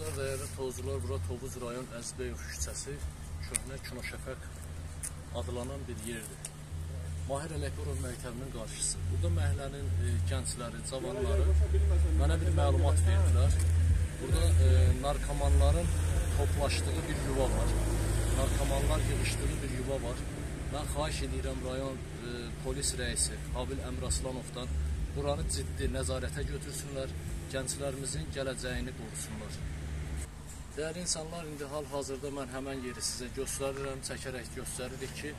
Dostlar, dəyərli tozcular, bura Tovuz rayon Əzbəyov küçəsi köhnə Kinoşəfəq adlanan bir yerdir. Mahir Ələkbərov məktəbinin qarşısı. Burada məhəllənin e, gəncləri, cavanları mənə bir məlumat verdilər. Burada e, narkomanların toplaşdığı bir yuva var. Narkomanlar yığışdığı bir yuva var. Mən xahiş edirəm rayon e, polis rəisi Habil Əmrasłanovdan buranı ciddi nəzarətə götürsünlər, gənclərimizin gələcəyini qorusunlar. Dəyərli insanlar, indi hal-hazırda mən həmən yeri sizə göstərirəm, çəkərək göstəririk ki,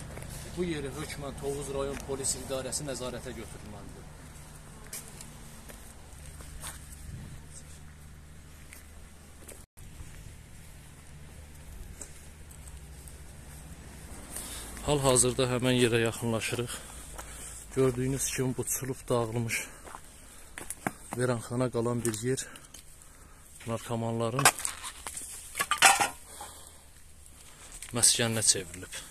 bu yeri hökmən Tovuz rayon polis idarəsi nəzarətə götürməlidir. Hal-hazırda həmən yerə yaxınlaşırıq. Gördüyünüz kimi bu çulub dağılmış veranxana qalan bir yer narkomanların məskəninə çevrilib.